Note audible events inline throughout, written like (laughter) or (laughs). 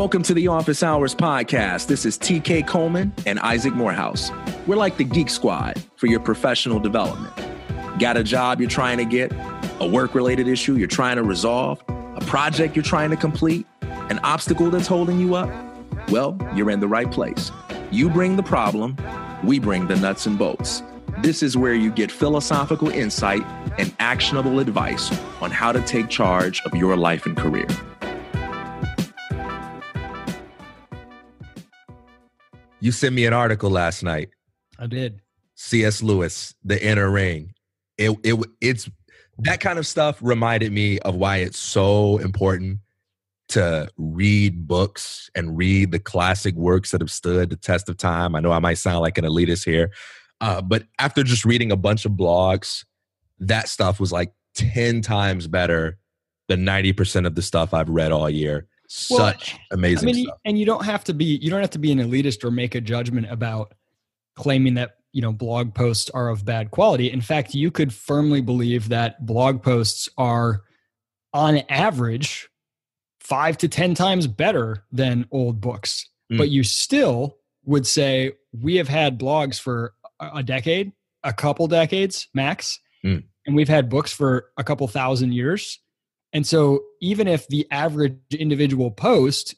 Welcome to the Office Hours Podcast. This is TK Coleman and Isaac Morehouse. We're like the Geek Squad for your professional development. Got a job you're trying to get, a work related issue you're trying to resolve, a project you're trying to complete, an obstacle that's holding you up? Well, you're in the right place. You bring the problem, we bring the nuts and bolts. This is where you get philosophical insight and actionable advice on how to take charge of your life and career. You sent me an article last night. I did. C.S. Lewis, The Inner Ring. It it it's that kind of stuff reminded me of why it's so important to read books and read the classic works that have stood the test of time. I know I might sound like an elitist here, uh, but after just reading a bunch of blogs, that stuff was like 10 times better than 90% of the stuff I've read all year such well, amazing I mean, stuff. And you don't have to be you don't have to be an elitist or make a judgment about claiming that you know blog posts are of bad quality. In fact, you could firmly believe that blog posts are on average five to ten times better than old books. Mm. But you still would say we have had blogs for a decade, a couple decades max, mm. and we've had books for a couple thousand years and so even if the average individual post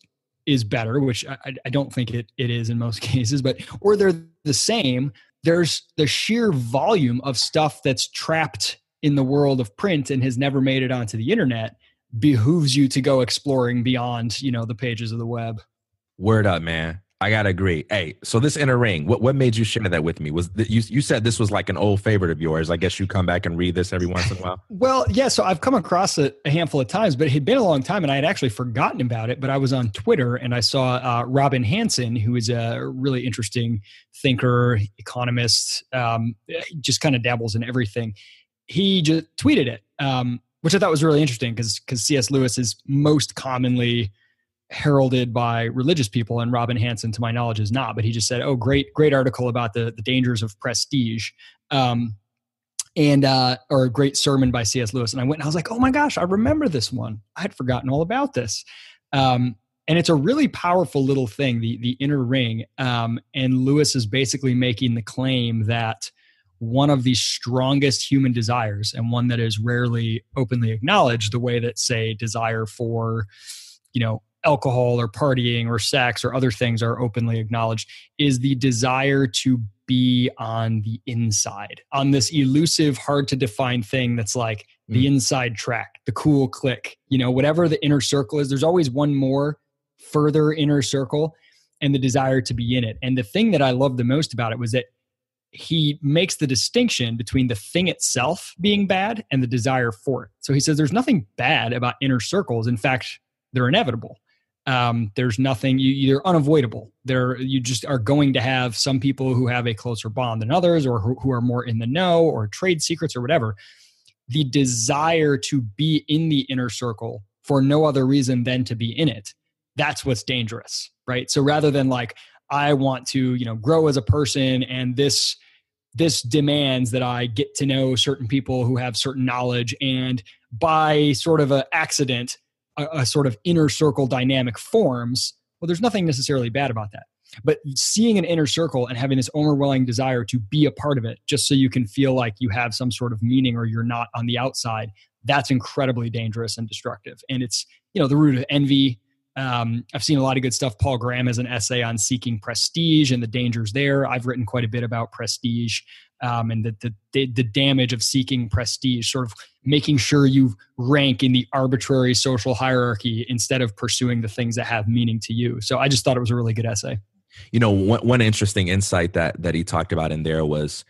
is better, which I, I, don't think it, it is in most (laughs) cases, but or they're the same, there's the sheer volume of stuff that's trapped in the world of print and has never made it onto the internet behooves you to go exploring beyond, you know, the pages of the web. Word up, man. I gotta agree. Hey, so this inner ring, what what made you share that with me? Was that you you said this was like an old favorite of yours? I guess you come back and read this every once in a while. (laughs) well, yeah. So I've come across it a handful of times, but it had been a long time, and I had actually forgotten about it. But I was on Twitter and I saw uh, Robin Hanson, who is a really interesting thinker, economist, um, just kind of dabbles in everything. He just tweeted it, um, which I thought was really interesting because because C.S. Lewis is most commonly heralded by religious people, and Robin Hanson, to my knowledge, is not. But he just said, "Oh, great, great article about the the dangers of prestige." Um, and uh, or a great sermon by C.S. Lewis, and I went and I was like, "Oh my gosh, I remember this one. I had forgotten all about this." Um, and it's a really powerful little thing, the the inner ring. Um, and Lewis is basically making the claim that one of the strongest human desires, and one that is rarely openly acknowledged, the way that say desire for, you know, alcohol or partying or sex or other things are openly acknowledged is the desire to be on the inside on this elusive hard to define thing that's like mm. the inside track the cool clique you know whatever the inner circle is there's always one more further inner circle and the desire to be in it. And the thing that i loved the most about it was that he makes the distinction between the thing itself being bad and the desire for it. So he says there's nothing bad about inner circles. In fact they're inevitable um, there's nothing you, they're unavoidable. There you just are going to have some people who have a closer bond than others or who, who are more in the know or trade secrets or whatever. The desire to be in the inner circle for no other reason than to be in it that's what's dangerous right? So rather than like i want to you know grow as a person and this this demands that i get to know certain people who have certain knowledge and by sort of an accident a, a sort of inner circle dynamic forms, well, there's nothing necessarily bad about that. But seeing an inner circle and having this overwhelming desire to be a part of it, just so you can feel like you have some sort of meaning or you're not on the outside, that's incredibly dangerous and destructive. And it's, you know, the root of envy. Um, I've seen a lot of good stuff. Paul Graham has an essay on seeking prestige and the dangers there. I've written quite a bit about prestige um, and the, the, the damage of seeking prestige, sort of making sure you rank in the arbitrary social hierarchy instead of pursuing the things that have meaning to you. So I just thought it was a really good essay. You know, one, one interesting insight that that he talked about in there was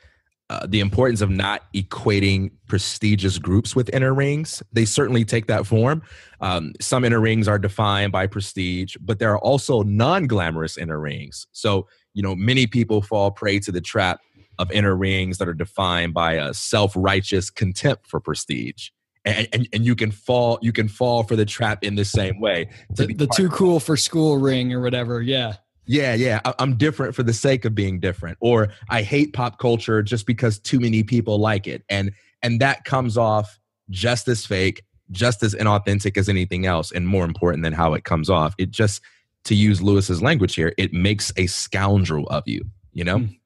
uh, the importance of not equating prestigious groups with inner rings. They certainly take that form. Um, some inner rings are defined by prestige, but there are also non glamorous inner rings. So, you know, many people fall prey to the trap of inner rings that are defined by a self-righteous contempt for prestige. And, and, and you can fall you can fall for the trap in the same way. The, the too cool for school ring or whatever. Yeah. Yeah, yeah. I'm different for the sake of being different. Or I hate pop culture just because too many people like it. And and that comes off just as fake, just as inauthentic as anything else, and more important than how it comes off. It just to use Lewis's language here, it makes a scoundrel of you. You know. Mm, I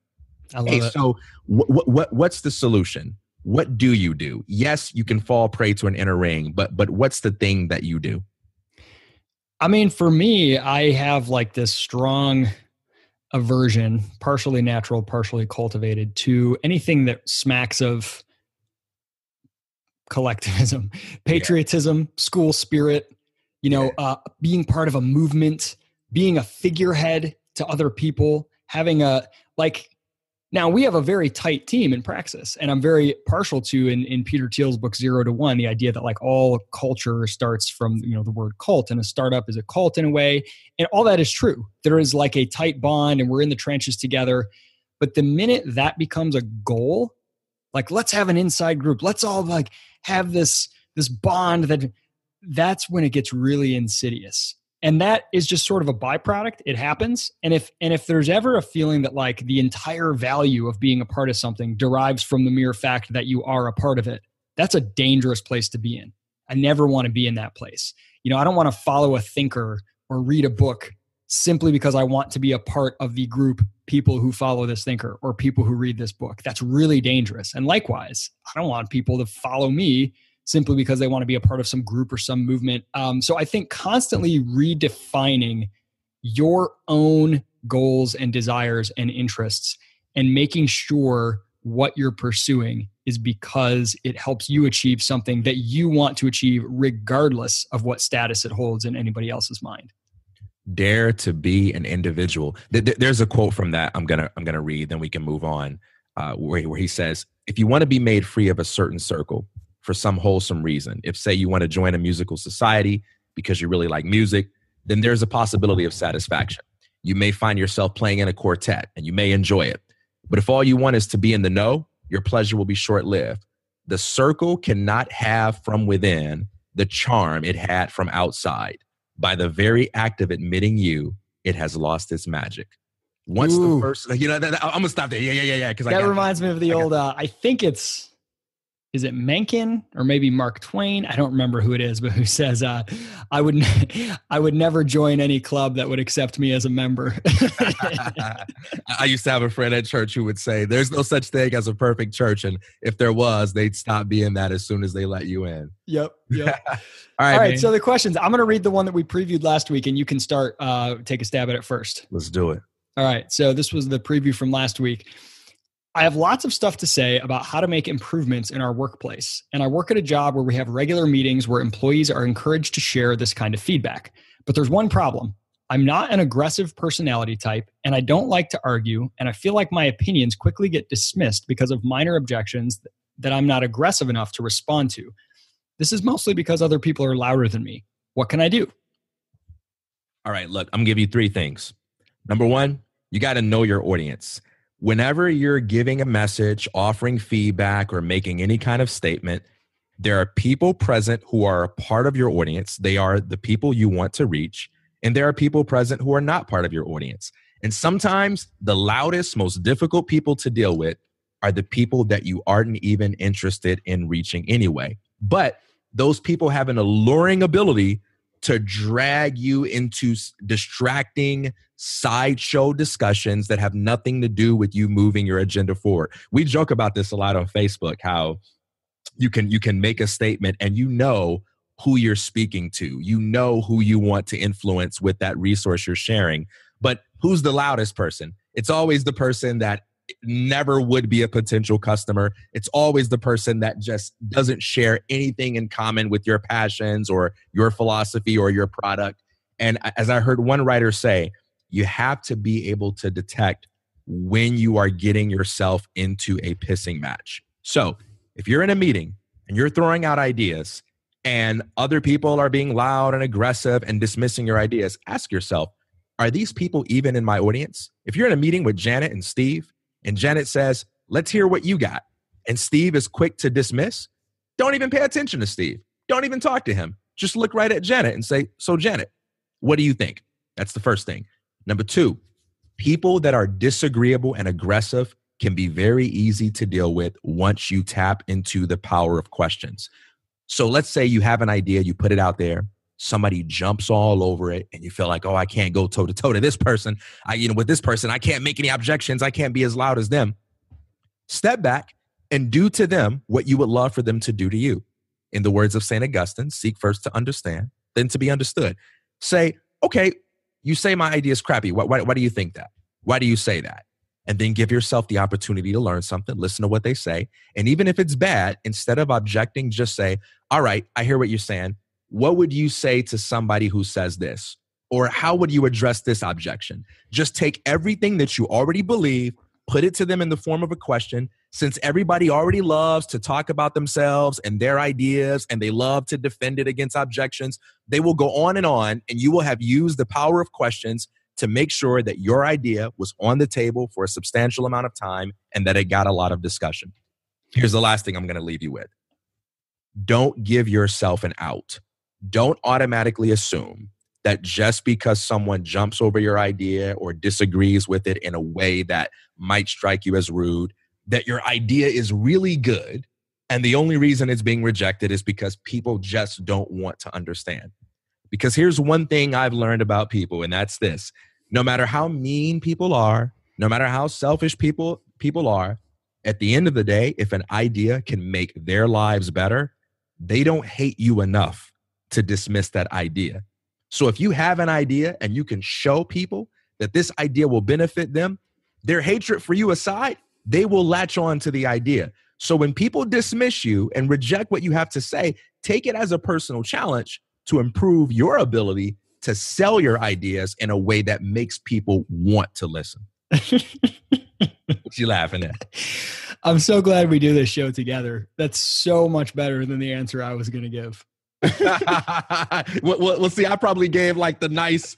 hey, it. So, what what what's the solution? What do you do? Yes, you can fall prey to an inner ring, but but what's the thing that you do? I mean, for me, I have like this strong aversion, partially natural, partially cultivated, to anything that smacks of collectivism, (laughs) patriotism, yeah. school spirit, you know, yeah. uh, being part of a movement, being a figurehead to other people, having a like now we have a very tight team in praxis, and I'm very partial to in, in Peter Thiel's book Zero to One, the idea that like all culture starts from you know the word cult, and a startup is a cult in a way, and all that is true. There is like a tight bond, and we're in the trenches together. But the minute that becomes a goal, like let's have an inside group, let's all like have this this bond that that's when it gets really insidious and that is just sort of a byproduct. It happens. And if and if there's ever a feeling that like the entire value of being a part of something derives from the mere fact that you are a part of it that's a dangerous place to be in. I never want to be in that place. You know i don't want to follow a thinker or read a book simply because i want to be a part of the group people who follow this thinker or people who read this book. That's really dangerous. And likewise i don't want people to follow me simply because they want to be a part of some group or some movement. Um, so I think constantly redefining your own goals and desires and interests and making sure what you're pursuing is because it helps you achieve something that you want to achieve regardless of what status it holds in anybody else's mind dare to be an individual there's a quote from that i'm gonna i'm gonna read then we can move on uh, where, where he says if you want to be made free of a certain circle for some wholesome reason. If, say, you want to join a musical society because you really like music, then there's a possibility of satisfaction. You may find yourself playing in a quartet and you may enjoy it. But if all you want is to be in the know, your pleasure will be short lived. The circle cannot have from within the charm it had from outside. By the very act of admitting you, it has lost its magic. Once Ooh. the first, you know, I'm gonna stop there. Yeah, yeah, yeah, yeah. Because that reminds me of the old. Uh, I think it's is it Mencken or maybe Mark Twain? I don't remember who it is, but who (laughs) says, uh, "I would, (laughs) I would never join any club that would accept me as a member." (laughs) I used to have a friend at church who would say, "There's no such thing as a perfect church, and if there was, they'd stop being that as soon as they let you in." Yep. Yep. All right. All right. So the questions. I'm going to read the one that we previewed last week, and you can start. Uh, take a stab at it first. Let's do it. All right. So this was the preview from last week. I have lots of stuff to say about how to make improvements in our workplace. And I work at a job where we have regular meetings where employees are encouraged to share this kind of feedback. But there's one problem. I'm not an aggressive personality type, and I don't like to argue, and I feel like my opinions quickly get dismissed because of minor objections that I'm not aggressive enough to respond to. This is mostly because other people are louder than me. What can I do? All right, look, I'm gonna give you three things. Number one, you got to know your audience whenever you're giving a message, offering feedback, or making any kind of statement, there are people present who are a part of your audience. They are the people you want to reach. And there are people present who are not part of your audience. And sometimes the loudest, most difficult people to deal with are the people that you aren't even interested in reaching anyway. But those people have an alluring ability to drag you into distracting sideshow discussions that have nothing to do with you moving your agenda forward. We joke about this a lot on Facebook how you can you can make a statement and you know who you're speaking to. You know who you want to influence with that resource you're sharing. But who's the loudest person? It's always the person that never would be a potential customer. It's always the person that just doesn't share anything in common with your passions or your philosophy or your product. And as I heard one writer say, you have to be able to detect when you are getting yourself into a pissing match. So if you're in a meeting and you're throwing out ideas and other people are being loud and aggressive and dismissing your ideas, ask yourself, are these people even in my audience? If you're in a meeting with Janet and Steve and Janet says, let's hear what you got, and Steve is quick to dismiss, don't even pay attention to Steve. Don't even talk to him. Just look right at Janet and say, so Janet, what do you think? That's the first thing. Number two, people that are disagreeable and aggressive can be very easy to deal with once you tap into the power of questions. So let's say you have an idea, you put it out there, somebody jumps all over it and you feel like, oh, I can't go toe to toe to this person. I, you know, with this person, I can't make any objections. I can't be as loud as them. Step back and do to them what you would love for them to do to you. In the words of St. Augustine, seek first to understand, then to be understood. Say, okay, you say my idea is crappy. Why, why, why do you think that? Why do you say that? And then give yourself the opportunity to learn something, listen to what they say. And even if it's bad, instead of objecting, just say, all right, I hear what you're saying. What would you say to somebody who says this? Or how would you address this objection? Just take everything that you already believe, put it to them in the form of a question. Since everybody already loves to talk about themselves and their ideas and they love to defend it against objections, they will go on and on, and you will have used the power of questions to make sure that your idea was on the table for a substantial amount of time and that it got a lot of discussion. Here's the last thing I'm going to leave you with don't give yourself an out. Don't automatically assume that just because someone jumps over your idea or disagrees with it in a way that might strike you as rude, that your idea is really good. And the only reason it's being rejected is because people just don't want to understand. Because here's one thing I've learned about people, and that's this no matter how mean people are, no matter how selfish people people are, at the end of the day, if an idea can make their lives better, they don't hate you enough to dismiss that idea. So if you have an idea and you can show people that this idea will benefit them, their hatred for you aside, they will latch on to the idea. So when people dismiss you and reject what you have to say, take it as a personal challenge to improve your ability to sell your ideas in a way that makes people want to listen. (laughs) what you laughing at? I'm so glad we do this show together. That's so much better than the answer I was going to give. (laughs) well, well, see, I probably gave like the nice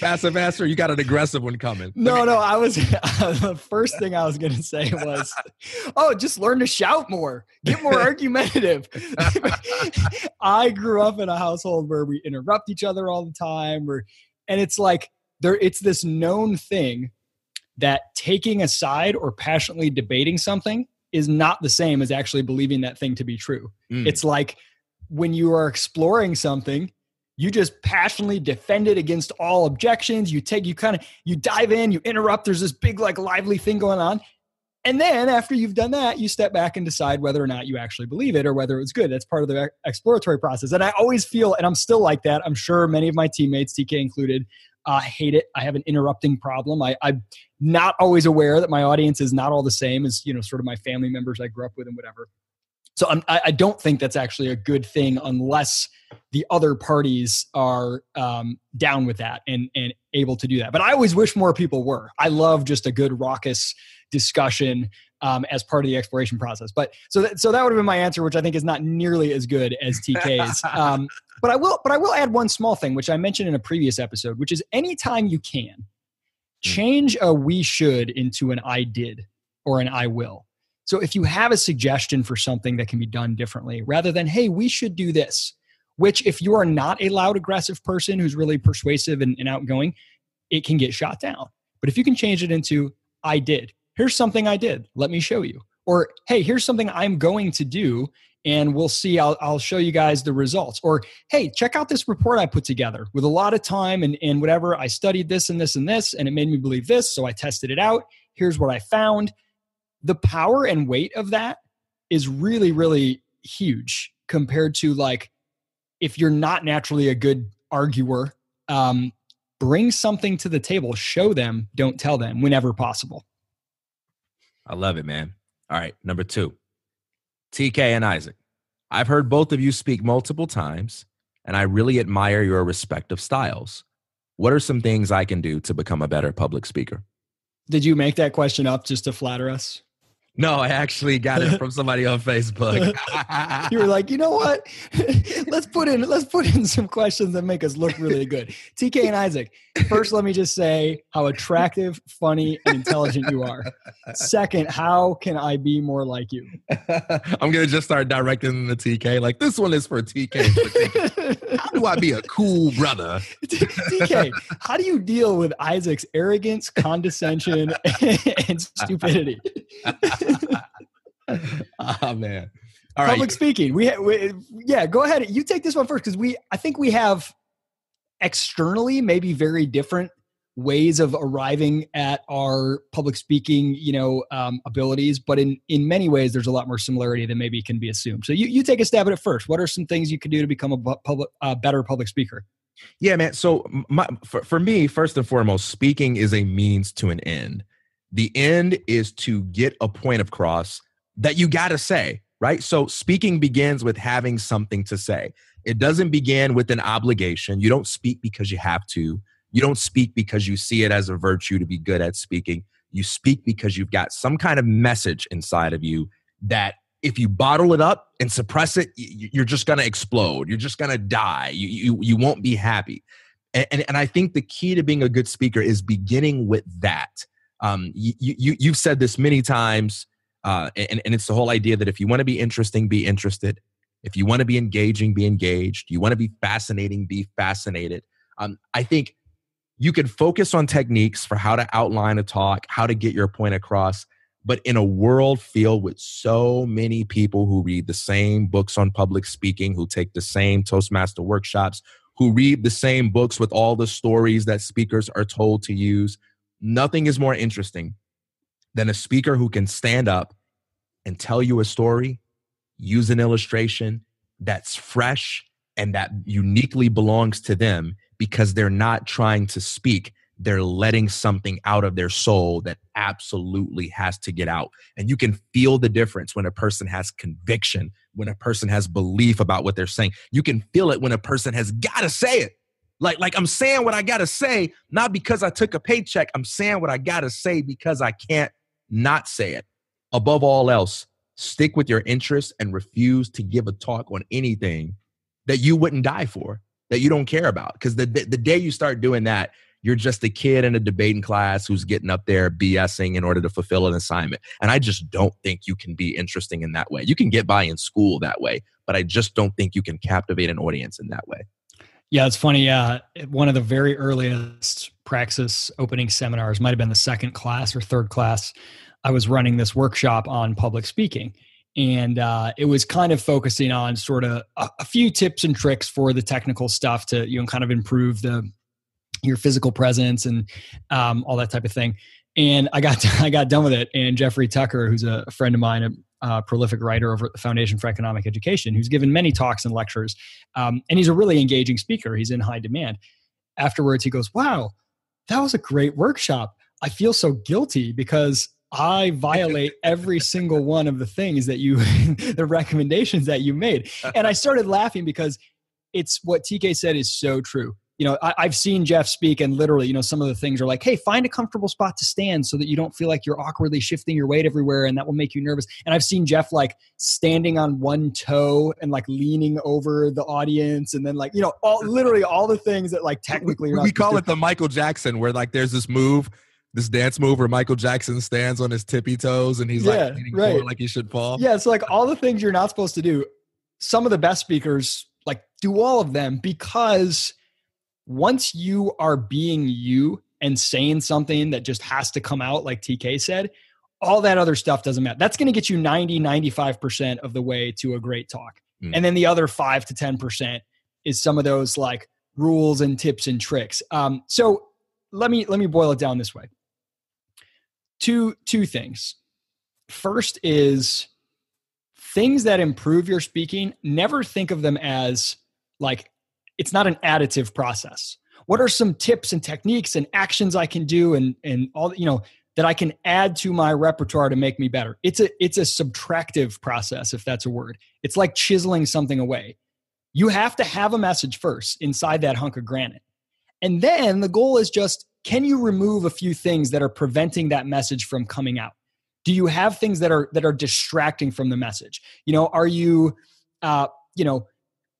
passive answer. You got an aggressive one coming. No, no, I was (laughs) the first thing I was going to say was, (laughs) oh, just learn to shout more, get more argumentative. I grew up in a household where we interrupt each other all the time, or, and it's like there, it's this known thing that taking a side or passionately debating something is not the same as actually believing that thing to be true. Mm. It's like when you are exploring something you just passionately defend it against all objections. You take you kind of you dive in you interrupt. There's this big like lively thing going on. And then after you've done that you step back and decide whether or not you actually believe it or whether it's good. That's part of the exploratory process. And i always feel and i'm still like that i'm sure many of my teammates tk included uh, hate it. I have an interrupting problem. I, i'm not always aware that my audience is not all the same as you know sort of my family members i grew up with and whatever so I'm, I don't think that's actually a good thing unless the other parties are um, down with that and, and able to do that. But I always wish more people were. I love just a good raucous discussion um, as part of the exploration process. But so that, so that would have been my answer, which I think is not nearly as good as TK's. (laughs) Um, but I will but I will add one small thing, which I mentioned in a previous episode, which is anytime you can hmm. change a we should into an I did or an I will. So if you have a suggestion for something that can be done differently, rather than, hey, we should do this, which if you are not a loud, aggressive person who's really persuasive and, and outgoing, it can get shot down. But if you can change it into, I did, here's something I did, let me show you. Or, hey, here's something I'm going to do, and we'll see. I'll, I'll show you guys the results. Or, hey, check out this report I put together with a lot of time and, and whatever. I studied this and this and this, and it made me believe this. So I tested it out. Here's what I found the power and weight of that is really, really huge compared to like if you're not naturally a good arguer, um, bring something to the table, show them, don't tell them whenever possible. I love it, man. All right, number two, TK and Isaac. I've heard both of you speak multiple times, and I really admire your respective styles. What are some things I can do to become a better public speaker? Did you make that question up just to flatter us? No, I actually got it from somebody on Facebook. (laughs) you were like, you know what? (laughs) let's put in let's put in some questions that make us look really good. TK and Isaac. First, let me just say how attractive, funny, and intelligent you are. Second, how can I be more like you? (laughs) I'm gonna just start directing the TK. Like this one is for TK. For TK. How do I be a cool brother? TK, how do you deal with Isaac's arrogance, condescension, and stupidity? (laughs) oh man. All public right. speaking. We, we, yeah, go ahead. You take this one first because we I think we have externally maybe very different ways of arriving at our public speaking you know um, abilities but in in many ways there's a lot more similarity than maybe can be assumed so you, you take a stab at it first what are some things you can do to become a public uh, better public speaker yeah man so my, for, for me first and foremost speaking is a means to an end the end is to get a point across that you got to say right so speaking begins with having something to say it doesn't begin with an obligation you don't speak because you have to you don't speak because you see it as a virtue to be good at speaking. You speak because you've got some kind of message inside of you that if you bottle it up and suppress it, you're just going to explode. You're just going to die. You, you, you won't be happy. And, and, and, I think the key to being a good speaker is beginning with that. Um, you, you, you've said this many times, uh, and, and it's the whole idea that if you want to be interesting, be interested. If you want to be engaging, be engaged. You want to be fascinating, be fascinated. Um, I think you can focus on techniques for how to outline a talk, how to get your point across. But in a world filled with so many people who read the same books on public speaking, who take the same Toastmaster workshops, who read the same books with all the stories that speakers are told to use, nothing is more interesting than a speaker who can stand up and tell you a story, use an illustration that's fresh and that uniquely belongs to them because they're not trying to speak they're letting something out of their soul that absolutely has to get out. And you can feel the difference when a person has conviction, when a person has belief about what they're saying. You can feel it when a person has got to say it. Like, like I'm saying what I got to say, not because I took a paycheck. I'm saying what I got to say because I can't not say it. Above all else, stick with your interests and refuse to give a talk on anything that you wouldn't die for that you don't care about. Because the, the, the day you start doing that, you're just a kid in a debating class who's getting up there BSing in order to fulfill an assignment. And I just don't think you can be interesting in that way. You can get by in school that way, but I just don't think you can captivate an audience in that way. Yeah, it's funny. Uh, one of the very earliest Praxis opening seminars might have been the second class or third class. I was running this workshop on public speaking and uh, it was kind of focusing on sort of a, a, few tips and tricks for the technical stuff to you know kind of improve the your physical presence and um, all that type of thing. And I got to, (laughs) I got done with it, and Jeffrey Tucker, who's a friend of mine, a, a prolific writer over at the Foundation for Economic Education, who's given many talks and lectures, um, and he's a really engaging speaker. He's in high demand. Afterwards, he goes, "Wow, that was a great workshop. I feel so guilty because I violate every single one of the things that you, (laughs) the recommendations that you made. (laughs) And I started laughing because it's what TK said is so true. You know, I, have seen Jeff speak, and literally, you know, some of the things are like, hey, find a comfortable spot to stand so that you don't feel like you're awkwardly shifting your weight everywhere and that will make you nervous. And I've seen Jeff like standing on one toe and like leaning over the audience and then like, you know, all literally all the things that like technically we, we call it the Michael Jackson where like there's this move this dance move where Michael Jackson stands on his tippy toes and he's yeah, like leaning right. forward like he should fall. Yeah, it's like all the things you're not supposed to do. Some of the best speakers like do all of them because once you are being you and saying something that just has to come out like TK said, all that other stuff doesn't matter. That's going to get you 90 95% of the way to a great talk. Mm. And then the other 5 to 10% is some of those like rules and tips and tricks. Um, so let me let me boil it down this way two two things. First is things that improve your speaking, never think of them as like it's not an additive process. What are some tips and techniques and actions I can do and and all you know that I can add to my repertoire to make me better? It's a it's a subtractive process if that's a word. It's like chiseling something away. You have to have a message first inside that hunk of granite. And then the goal is just can you remove a few things that are preventing that message from coming out do you have things that are that are distracting from the message you know are you uh you know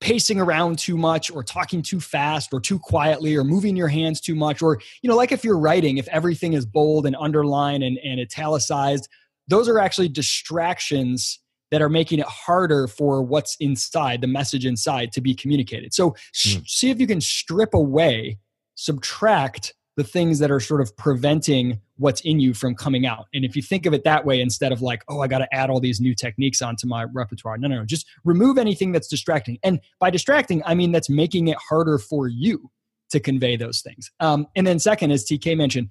pacing around too much or talking too fast or too quietly or moving your hands too much or you know like if you're writing if everything is bold and underlined and, and italicized those are actually distractions that are making it harder for what's inside the message inside to be communicated so mm. see if you can strip away subtract the things that are sort of preventing what's in you from coming out. And if you think of it that way, instead of like, oh, I got to add all these new techniques onto my repertoire, no, no, no, just remove anything that's distracting. And by distracting, I mean that's making it harder for you to convey those things. Um, and then, second, as TK mentioned,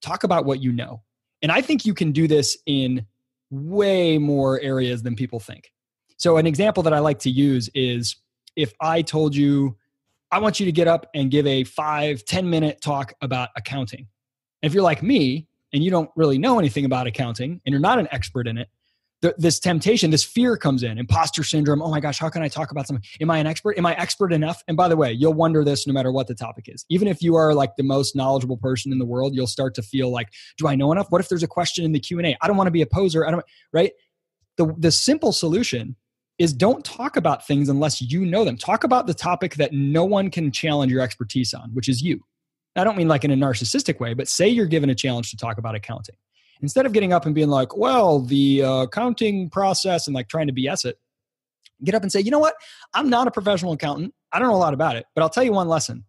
talk about what you know. And I think you can do this in way more areas than people think. So, an example that I like to use is if I told you, I want you to get up and give a five, 10 minute talk about accounting. If you're like me and you don't really know anything about accounting and you're not an expert in it, th- this temptation, this fear comes in, imposter syndrome. Oh my gosh, how can I talk about something? Am I an expert? Am I expert enough? And by the way, you'll wonder this no matter what the topic is. Even if you are like the most knowledgeable person in the world, you'll start to feel like, do I know enough? What if there's a question in the Q&A? I don't want to be a poser. I don't right? The the simple solution is don't talk about things unless you know them. Talk about the topic that no one can challenge your expertise on, which is you. I don't mean like in a narcissistic way, but say you're given a challenge to talk about accounting. Instead of getting up and being like, well, the uh, accounting process and like trying to BS it, get up and say, you know what? I'm not a professional accountant. I don't know a lot about it, but I'll tell you one lesson.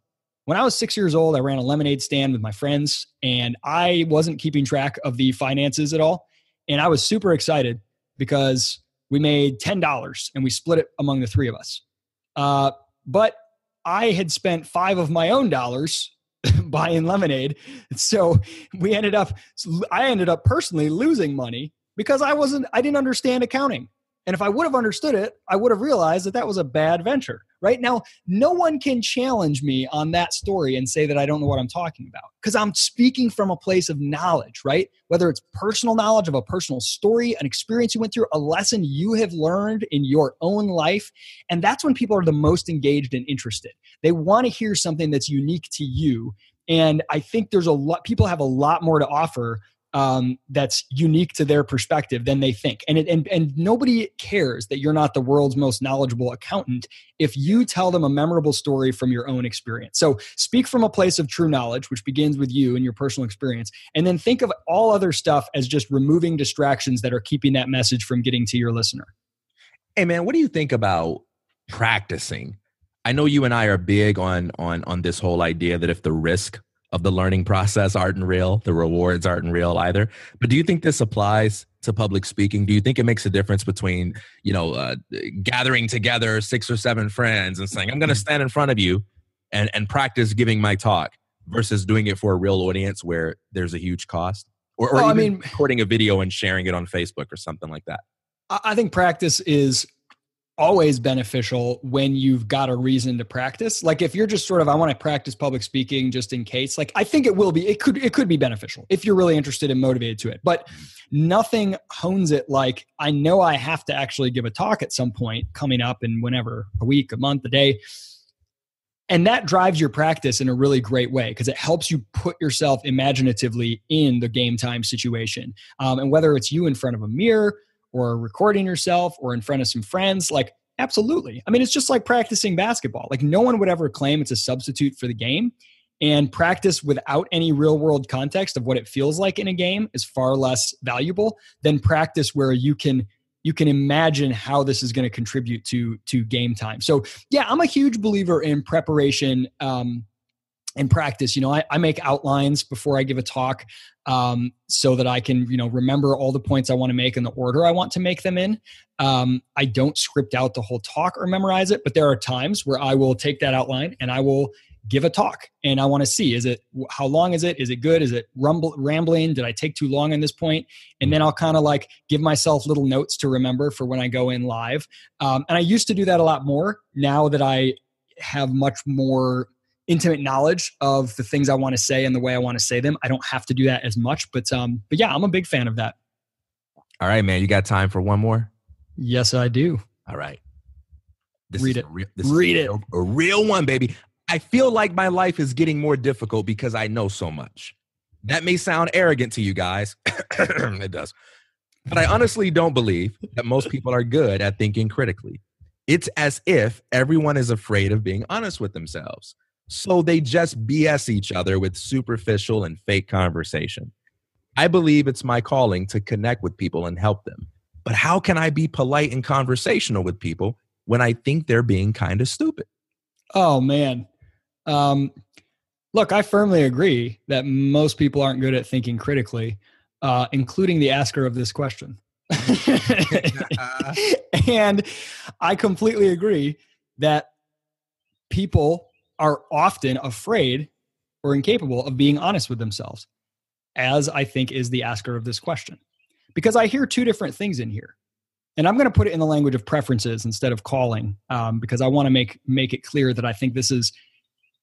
When I was six years old, I ran a lemonade stand with my friends and I wasn't keeping track of the finances at all. And I was super excited because we made $10 and we split it among the three of us. Uh, but I had spent five of my own dollars buying lemonade. So we ended up, I ended up personally losing money because I wasn't, I didn't understand accounting. And if I would have understood it, I would have realized that that was a bad venture. Right now, no one can challenge me on that story and say that I don't know what I'm talking about because I'm speaking from a place of knowledge, right? Whether it's personal knowledge of a personal story, an experience you went through, a lesson you have learned in your own life. And that's when people are the most engaged and interested. They want to hear something that's unique to you. And I think there's a lot, people have a lot more to offer um, that's unique to their perspective than they think. And, it, and, and nobody cares that you're not the world's most knowledgeable accountant if you tell them a memorable story from your own experience. So speak from a place of true knowledge, which begins with you and your personal experience. And then think of all other stuff as just removing distractions that are keeping that message from getting to your listener. Hey, man, what do you think about practicing? I know you and I are big on on on this whole idea that if the risk of the learning process aren't real. The rewards aren't real either. But do you think this applies to public speaking? Do you think it makes a difference between, you know, uh, gathering together six or seven friends and saying, I'm going to stand in front of you and, and practice giving my talk versus doing it for a real audience where there's a huge cost? Or, or well, I mean, recording a video and sharing it on Facebook or something like that? I think practice is always beneficial when you've got a reason to practice. Like if you're just sort of i want to practice public speaking just in case like i think it will be it could it could be beneficial if you're really interested and motivated to it. But nothing hones it like i know i have to actually give a talk at some point coming up in whenever a week a month a day. And that drives your practice in a really great way because it helps you put yourself imaginatively in the game time situation. Um, and whether it's you in front of a mirror or recording yourself or in front of some friends like absolutely. I mean it's just like practicing basketball. Like no one would ever claim it's a substitute for the game and practice without any real world context of what it feels like in a game is far less valuable than practice where you can you can imagine how this is going to contribute to to game time. So yeah i'm a huge believer in preparation um, in practice you know I, I, make outlines before i give a talk um, so that i can you know remember all the points i want to make in the order i want to make them in. Um, i don't script out the whole talk or memorize it but there are times where i will take that outline and i will give a talk and i want to see is it how long is it? Is it good? Is it rumble, rambling? Did i take too long on this point? And then i'll kind of like give myself little notes to remember for when i go in live. Um, and i used to do that a lot more now that i have much more intimate knowledge of the things I want to say and the way I want to say them. I don't have to do that as much, but um, but yeah, I'm a big fan of that. All right, man. You got time for one more? Yes, I do. All right. This Read it. Real, Read it. A, a real one, baby. I feel like my life is getting more difficult because I know so much. That may sound arrogant to you guys. (coughs) it does. But I honestly don't believe that most people are good at thinking critically. It's as if everyone is afraid of being honest with themselves. So they just BS each other with superficial and fake conversation. I believe it's my calling to connect with people and help them. But how can I be polite and conversational with people when I think they're being kind of stupid? Oh, man. Um, Look, I firmly agree that most people aren't good at thinking critically, uh, including the asker of this question. (laughs) (laughs) and I completely agree that people are often afraid or incapable of being honest with themselves, as I think is the asker of this question. Because I hear two different things in here. And I'm going to put it in the language of preferences instead of calling, um, because I want to make make it clear that I think this is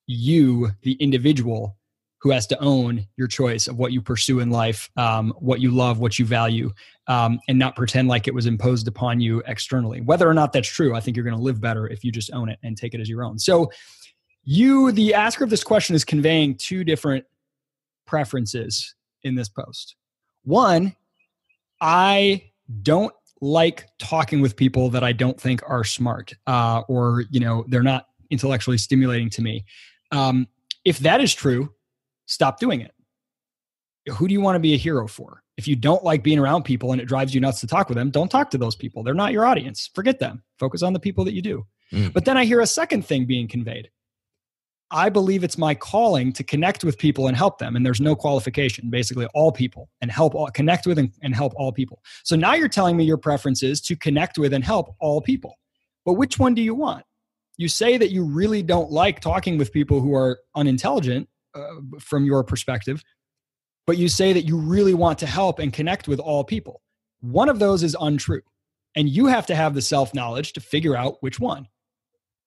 you, the individual, who has to own your choice of what you pursue in life, um, what you love, what you value, um, and not pretend like it was imposed upon you externally. Whether or not that's true, I think you're going to live better if you just own it and take it as your own. So, you, the asker of this question, is conveying two different preferences in this post. One, I don't like talking with people that I don't think are smart uh, or you know they're not intellectually stimulating to me. Um, if that is true, stop doing it. Who do you want to be a hero for? If you don't like being around people and it drives you nuts to talk with them, don't talk to those people. They're not your audience. Forget them. Focus on the people that you do. Mm. But then I hear a second thing being conveyed. I believe it's my calling to connect with people and help them. And there's no qualification, basically, all people and help, all, connect with and, and help all people. So now you're telling me your preference is to connect with and help all people. But which one do you want? You say that you really don't like talking with people who are unintelligent uh, from your perspective, but you say that you really want to help and connect with all people. One of those is untrue. And you have to have the self knowledge to figure out which one.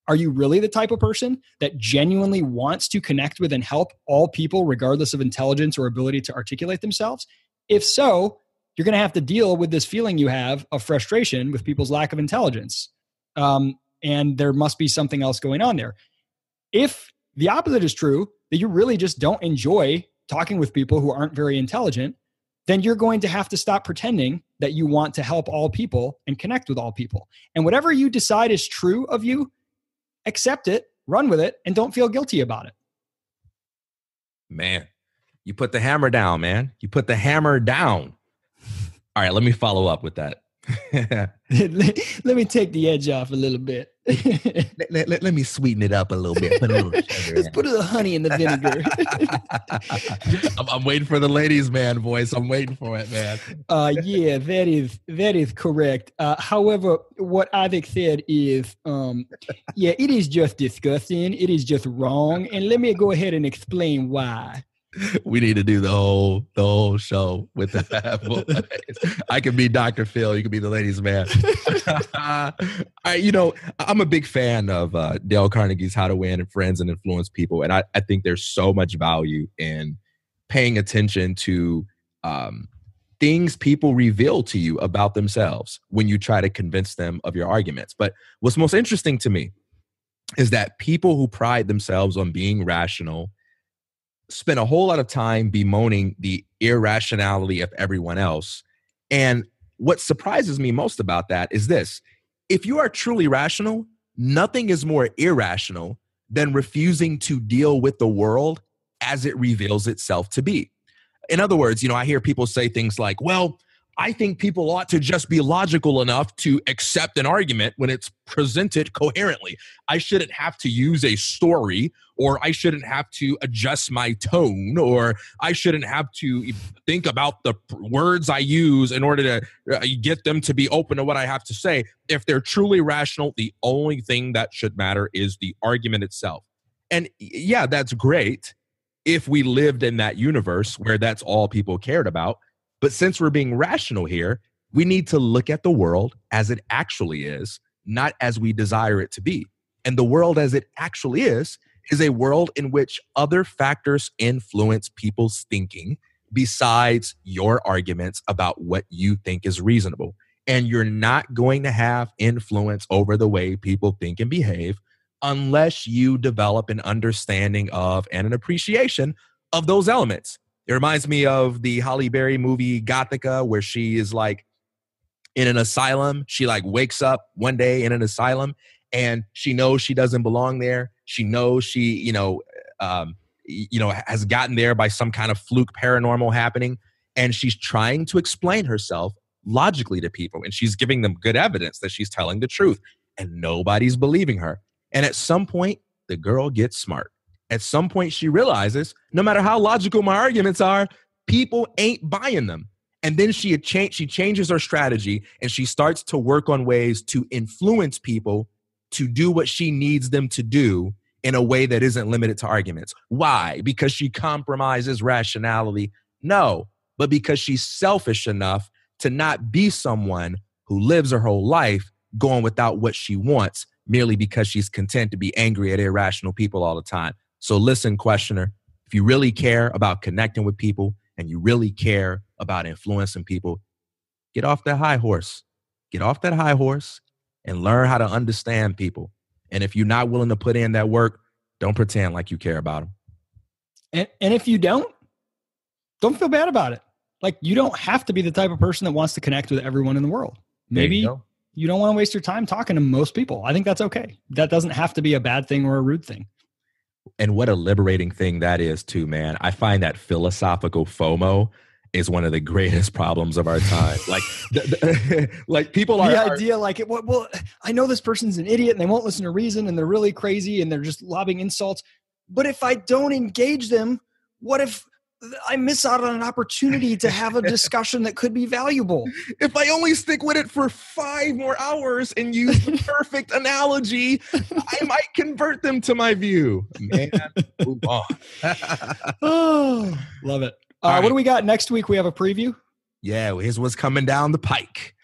Are you really the type of person that genuinely wants to connect with and help all people, regardless of intelligence or ability to articulate themselves? If so, you're going to have to deal with this feeling you have of frustration with people's lack of intelligence. Um, and there must be something else going on there. If the opposite is true, that you really just don't enjoy talking with people who aren't very intelligent, then you're going to have to stop pretending that you want to help all people and connect with all people. And whatever you decide is true of you, accept it, run with it, and don't feel guilty about it. Man, you put the hammer down, man. You put the hammer down. All right, let me follow up with that. (laughs) (laughs) let, me take the edge off a little bit. (laughs) let, let, let, let, me sweeten it up a little bit. Put a little (laughs) Let's put a little honey in the vinegar. (laughs) I'm, I'm, waiting for the ladies' man voice. I'm waiting for it, man. uh, yeah, that is that is correct. Uh, however, what Isaac said is, um, yeah, it is just disgusting. It is just wrong, and let me go ahead and explain why. We need to do the whole the whole show with the that. I can be Dr. Phil. You can be the ladies' man. (laughs) I, you know, I'm a big fan of uh, Dale Carnegie's How to Win and Friends and Influence People, and I, I think there's so much value in paying attention to um, things people reveal to you about themselves when you try to convince them of your arguments. But what's most interesting to me is that people who pride themselves on being rational spent a whole lot of time bemoaning the irrationality of everyone else. And what surprises me most about that is this if you are truly rational, nothing is more irrational than refusing to deal with the world as it reveals itself to be. In other words, you know, I hear people say things like, well, I think people ought to just be logical enough to accept an argument when it's presented coherently. I shouldn't have to use a story, or I shouldn't have to adjust my tone, or I shouldn't have to think about the words I use in order to uh, get them to be open to what I have to say. If they're truly rational, the only thing that should matter is the argument itself. And yeah, that's great if we lived in that universe where that's all people cared about but since we're being rational here, we need to look at the world as it actually is, not as we desire it to be. And the world as it actually is, is a world in which other factors influence people's thinking besides your arguments about what you think is reasonable. And you're not going to have influence over the way people think and behave unless you develop an understanding of and an appreciation of those elements. It reminds me of the Halle Berry movie Gothika, where she is like in an asylum. She like wakes up one day in an asylum and she knows she doesn't belong there. She knows she, you know, um, you know, has gotten there by some kind of fluke paranormal happening. And she's trying to explain herself logically to people. And she's giving them good evidence that she's telling the truth. And nobody's believing her. And at some point, the girl gets smart At some point, she realizes no matter how logical my arguments are, people ain't buying them. And then she cha- she changes her strategy and she starts to work on ways to influence people to do what she needs them to do in a way that isn't limited to arguments. Why? Because she compromises rationality? No, but because she's selfish enough to not be someone who lives her whole life going without what she wants merely because she's content to be angry at irrational people all the time. So listen, questioner, if you really care about connecting with people and you really care about influencing people, get off that high horse. Get off that high horse and learn how to understand people. And if you're not willing to put in that work, don't pretend like you care about them. And, and if you don't, don't feel bad about it. Like you don't have to be the type of person that wants to connect with everyone in the world. Maybe you, you don't want to waste your time talking to most people. I think that's okay. That doesn't have to be a bad thing or a rude thing. And what a liberating thing that is, too, man. I find that philosophical FOMO is one of the greatest (laughs) problems of our time. like, the, the, (laughs) like people are the idea, are, like, well, well, I know this person's an idiot and they won't listen to reason and they're really crazy and they're just lobbing insults. But if I don't engage them, what if I miss out on an opportunity to have a (laughs) discussion that could be valuable. If I only stick with it for five more hours and use the (laughs) perfect analogy, I might convert them to my view. Man, move on. oh, (sighs) (sighs) love it. Uh, right. What do we got next week? We have a preview. Yeah, here's what's coming down the pike.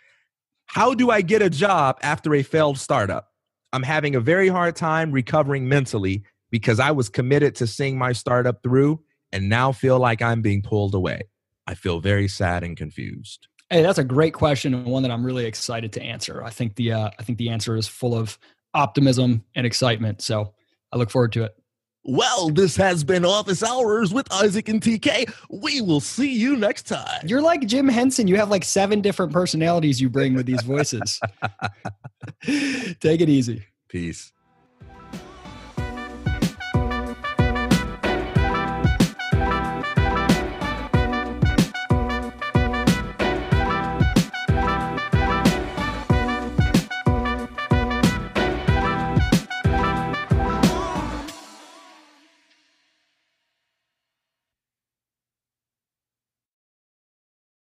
How do I get a job after a failed startup? I'm having a very hard time recovering mentally because I was committed to seeing my startup through and now feel like I'm being pulled away. I feel very sad and confused. Hey, that's a great question and one that I'm really excited to answer. I think the uh, I think the answer is full of optimism and excitement. So I look forward to it. Well, this has been Office Hours with Isaac and TK. We will see you next time. You're like Jim Henson. You have like seven different personalities you bring with these voices. (laughs) Take it easy. Peace.